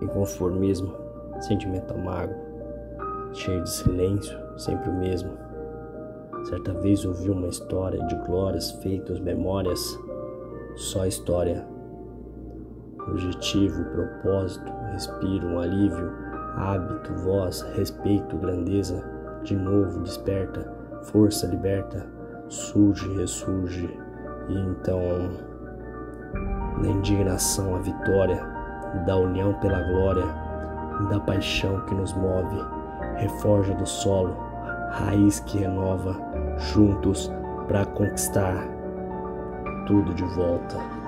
inconformismo, sentimento amargo, cheio de silêncio, sempre o mesmo. Certa vez ouvi uma história de glórias, feitos, memórias, só história. Objetivo, propósito, respiro, um alívio, hábito, voz, respeito, grandeza, de novo desperta, força liberta, surge, ressurge, e então, na indignação, a vitória, da união pela glória, da paixão que nos move, reforja do solo, raiz que renova, juntos para conquistar tudo de volta.